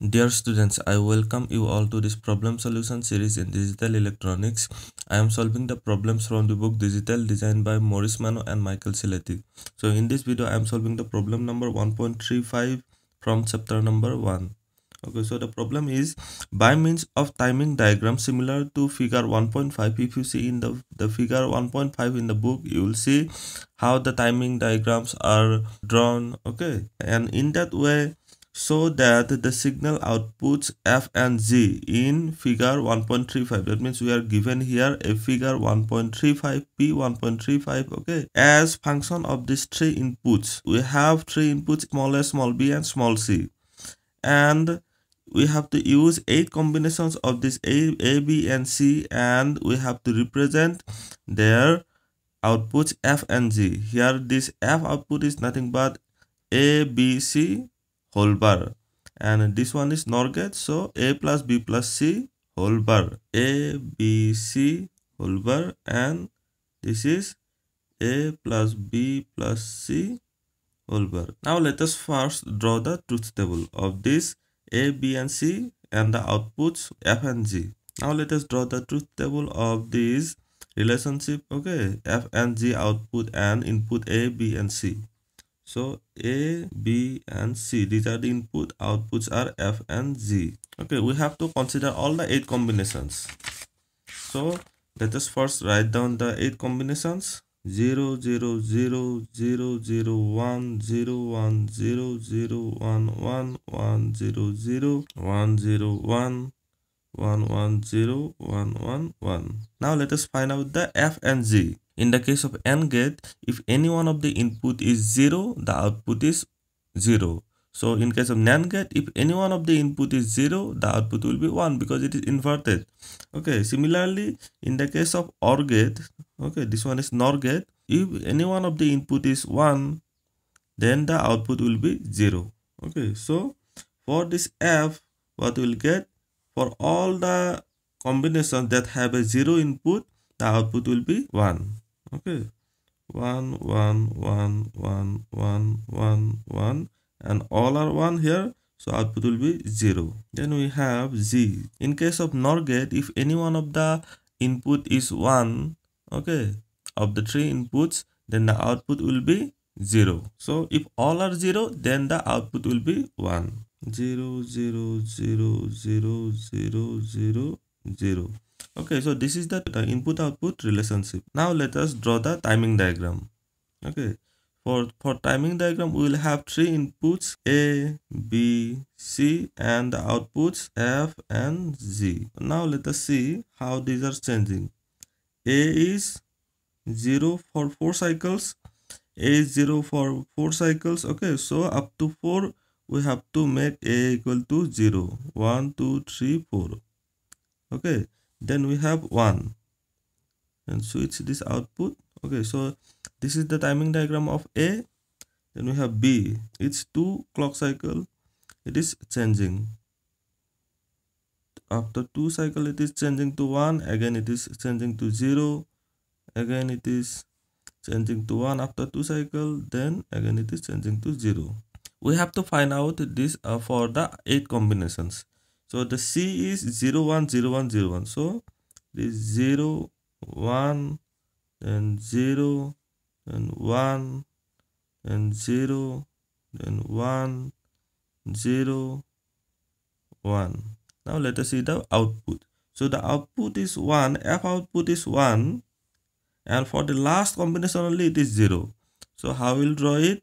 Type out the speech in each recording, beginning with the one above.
Dear students, I welcome you all to this problem solution series in digital electronics. I am solving the problems from the book Digital Design by Morris Mano and Michael Ciletti. So in this video, I am solving the problem number 1.35 from chapter number 1. Okay, so the problem is by means of timing diagram similar to figure 1.5. If you see in the, the figure 1.5 in the book, you will see how the timing diagrams are drawn. Okay, and in that way, so that the signal outputs f and g in figure 1.35 that means we are given here a figure 1.35 p 1.35 okay as function of these three inputs. We have three inputs small a small b and small c. And we have to use eight combinations of this a, a b and c and we have to represent their outputs f and g. Here this f output is nothing but a b c whole bar. And this one is NOR gate so a plus b plus c whole bar. A b c whole bar. And this is a plus b plus c whole bar. Now let us first draw the truth table of this a b and c and the outputs f and g. Now let us draw the truth table of this relationship. Okay f and g output and input a b and c so A, B and C, these are the input, outputs are F and G. Okay, we have to consider all the 8 combinations. So let us first write down the 8 combinations. 0, 0, 0, 0, 0, 1, 0, 1, 0, 0, 1, 1, 1, 0, 0, 1, 0, 1, 1, 1, 0, 1, 1, 1. Now let us find out the F and G. In the case of AND gate, if any one of the input is 0, the output is 0. So in case of NAND gate, if any one of the input is 0, the output will be 1 because it is inverted. Okay, similarly, in the case of OR gate, okay, this one is NOR gate. If any one of the input is 1, then the output will be 0. Okay, so for this F, what we'll get, for all the combinations that have a 0 input, the output will be 1 okay. One one one one one one one. And all are one here. So output will be zero. Then we have z. In case of nor gate if any one of the input is one okay of the three inputs then the output will be zero. So if all are zero then the output will be one. Zero zero zero zero zero zero zero okay so this is the, the input output relationship. Now let us draw the timing diagram. Okay for for timing diagram we will have three inputs a b c and the outputs f and z now let us see how these are changing. A is 0 for 4 cycles. A is 0 for 4 cycles. Okay so up to 4 we have to make a equal to 0 1 2 3 4 okay then we have 1 and switch this output. Okay so this is the timing diagram of a. Then we have b. It's two clock cycle. It is changing. After two cycle it is changing to 1 again it is changing to 0 again it is changing to 1 after two cycle. Then again it is changing to 0 we have to find out this uh, for the eight combinations so the C is 0, 1, 0, 1, 0, 1. So this 0, 1, then 0, then 1, then 0, then 1, 0, 1. Now let us see the output. So the output is 1, F output is 1, and for the last combination only it is 0. So how we'll draw it?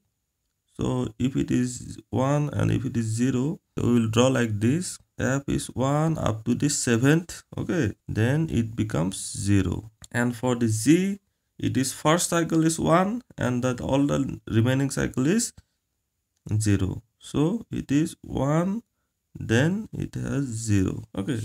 So if it is 1 and if it is 0, so we will draw like this f is 1 up to the 7th okay then it becomes 0 and for the z it is first cycle is 1 and that all the remaining cycle is 0 so it is 1 then it has 0 okay.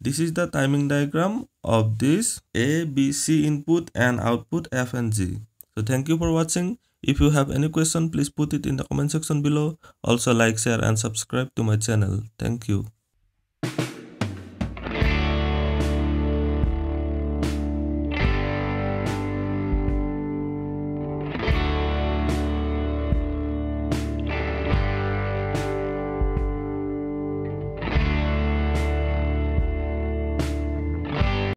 This is the timing diagram of this a b c input and output f and g so thank you for watching. If you have any question please put it in the comment section below. Also like share and subscribe to my channel. Thank you